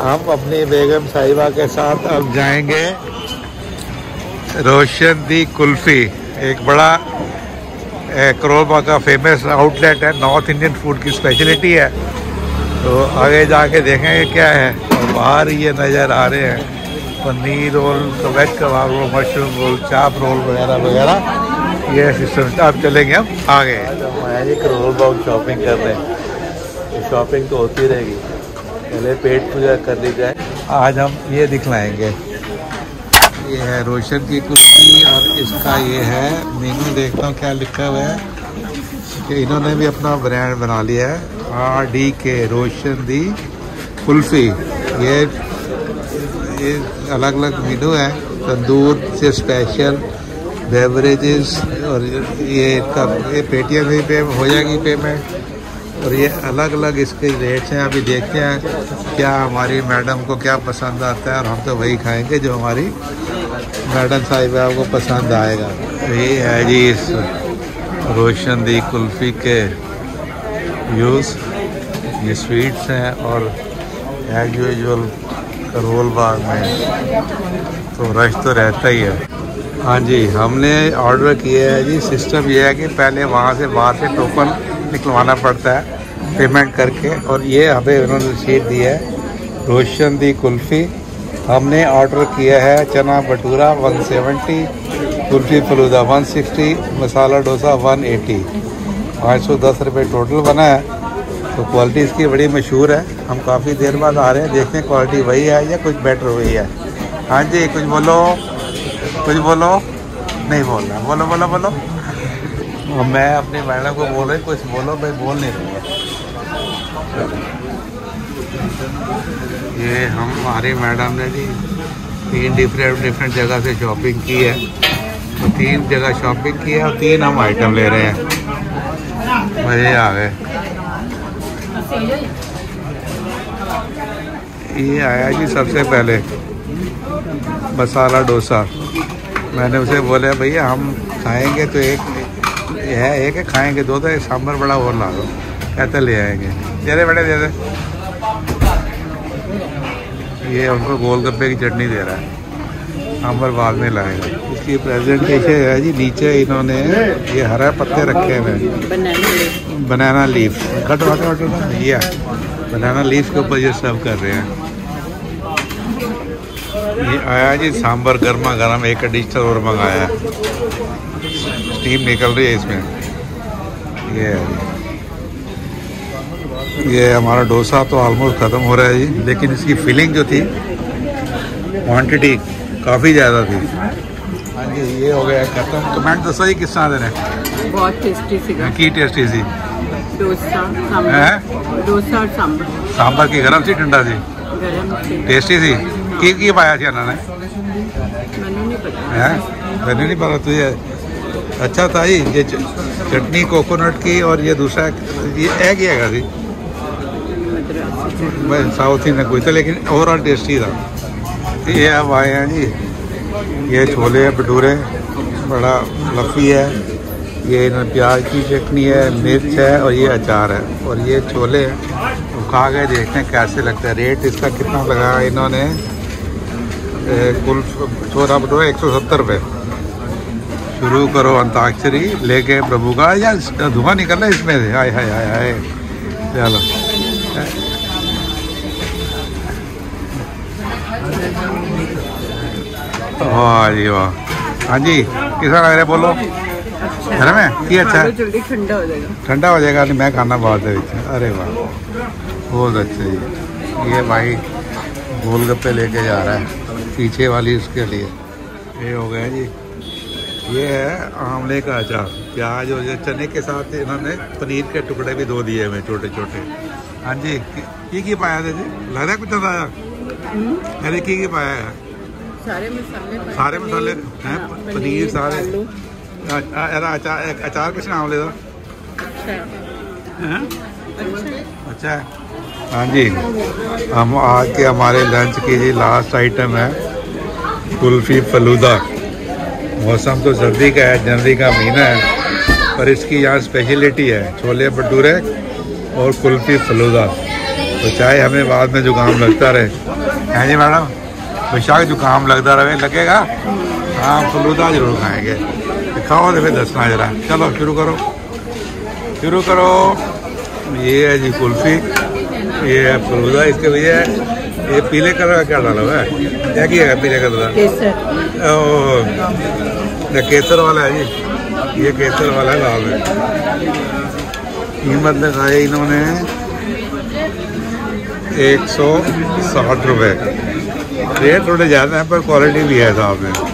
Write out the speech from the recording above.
हम अपनी बेगम साहिबा के साथ अब जाएँगे रोशन दी कुल्फी, एक बड़ा करोलबाग का फ़ेमस आउटलेट है नॉर्थ इंडियन फ़ूड की स्पेशलिटी है। तो आगे जाके देखेंगे क्या है। और बाहर ये नज़र आ रहे हैं, paneer roll veg kebab roll, mushroom roll, chaap roll वगैरह वगैरह। ये सिस्टम अब चलेंगे हम आगे। तो हम आए जी करोलबाग शॉपिंग कर रहे हैं। शॉपिंग तो होती रहेगी। पहले पेट पूजा कर ली जाए। आज हम ये दिखलाएँगे। ये है रोशन की कुर्सी और इसका ये है मेनू, देखता हूँ क्या लिखा हुआ है। कि इन्होंने भी अपना ब्रांड बना लिया है। आर डी के, रोशन दी कुल्फ़ी। ये ये अलग अलग मेनू है। तंदूर से स्पेशल बेवरेजेस और ये इनका, ये पेटीएम ही पे, हो जाएगी पेमेंट और ये अलग अलग इसके रेट्स हैं। अभी देखते हैं क्या हमारी मैडम को क्या पसंद आता है और हम तो वही खाएँगे जो हमारी मैडम साहिबा को पसंद आएगा। तो ये है जी इस रोशन दी कुल्फ़ी के यूज़ ये स्वीट्स हैं और एज यूजल करोल बाग में तो रश तो रहता ही है। हाँ जी, हमने ऑर्डर किया है जी। सिस्टम ये है कि पहले वहाँ से बाहर से टोकन निकलवाना पड़ता है। पेमेंट करके और ये हमें उन्होंने रसीद दी है। रोशन दी कुल्फ़ी। हमने ऑर्डर किया है चना भटूरा 170 कुल्फ़ी फलूदा 160 मसाला डोसा 180 पाँच सौ टोटल बना है। तो क्वालिटी इसकी बड़ी मशहूर है। हम काफ़ी देर बाद आ रहे हैं, देखते हैं क्वालिटी वही है या कुछ बेटर हुई है। हाँ जी, कुछ बोलो। कुछ बोलो। नहीं बोलना। बोलो बोलो बोलो। मैं अपनी मैडम को बोल रही कुछ बोलो, भाई बोल नहीं रही ये हम, हमारी मैडम ने जी तीन डिफरेंट डिफरेंट जगह से शॉपिंग की है। तो तीन जगह शॉपिंग की है और तीन हम आइटम ले रहे हैं। मज़े आ गए। ये आया जी सबसे पहले, मसाला डोसा। मैंने उसे बोला, भैया, हम खाएँगे तो एक है एक है, खाएँगे, दो तो सांभर बड़ा और ला दो कहते ले आएँगे। दे दे बड़े दे दे। ये उनको गोलगप्पे की चटनी दे रहा है। सांभर बाद में लाएगा। इसकी प्रेजेंटेशन है जी नीचे इन्होंने ये हरा पत्ते रखे हुए बनाना लीफ कट वाटे वाटे ये बनाना लीफ के ऊपर ये सर्व कर रहे हैं। ये आया जी सांभर गर्मा गर्म एक डिश और मंगाया। स्टीम निकल रही है इसमें। ये है जी। ये हमारा डोसा तो ऑलमोस्ट ख़त्म हो रहा है जी लेकिन इसकी फिलिंग जो थी क्वांटिटी काफ़ी ज़्यादा थी। हाँ जी ये हो गया ख़त्म। कमेंट दसो जी किस तरह देने बहुत टेस्टी सी की टेस्टी सी? डोसा सांबर डोसा और सांबर सांबर की गरम सी ठंडा सी? टेस्टी सी। की की पाया थी उन्होंने है? मैंने नहीं पता तुझे अच्छा था जी ये चटनी कोकोनट की और ये दूसरा ये एग ही है थी साउथ इंडियन कोई था लेकिन ओवरऑल टेस्टी था। ये अब आए हैं जी। ये छोले भटूरे बड़ा लफ़ी है। ये इन्होंने प्याज की चटनी है, मिर्च है, और ये अचार है। और ये छोले वो खा गए, देखते हैं कैसे लगता है। रेट इसका कितना लगा इन्होंने? कुल छोला भटूरा एक सौ सत्तर रुपये शुरू करो अंताक्षरी, लेके प्रभु का, या धुआँ निकल रहा है इसमें से? हाय हाय हाय हाय। चलो। वाह जी वाह। हाँ जी किसा लग रहा बोलो? घर में? की अच्छा जल्दी ठंडा हो जाएगा। ठंडा हो जाएगा मैं खाना बाद अरे वाह बहुत अच्छा जी। ये भाई गोलगप्पे लेके जा रहा है पीछे वाली उसके लिए। ये हो गया जी। ये है आंवले का अचार। प्याज और चने के साथ इन्होंने पनीर के टुकड़े भी दो दिए हुए छोटे छोटे हाँ जी की की पाया थे जी? लग रहा है कुछ आया। अरे की की पाया है? सारे मसाले सारे मसाले हैं? पनीर सारे। अचार अचार किस नाम ले अच्छा। है? हाँ। जी। हम आज के हमारे लंच की जी लास्ट आइटम है कुल्फ़ी फलूदा। मौसम तो सर्दी का है जनवरी का महीना है पर इसकी यहाँ स्पेशलिटी है छोले भटूरे और कुल्फ़ी फलूदा। तो चाहे हमें बाद में जुकाम लगता रहे। हैं जी मैडम बेशक जुकाम लगता रहे लगेगा? हाँ फलूदा ज़रूर खाएँगे। खाओ तो फिर दसना जरा। चलो शुरू करो। शुरू करो। ये है जी कुल्फी। ये है फलूदा। इसके भैया ये पीले कलर का क्या डाला हुआ है? क्या किया है पीले कलर का? केसर। ओ, केसर वाला है जी। ये केसर वाला है लाल है। कीमत लगाई इन्होंने। एक सौ साठ रुपये रेट थोड़े ज़्यादा हैं पर क्वालिटी भी है साहब में।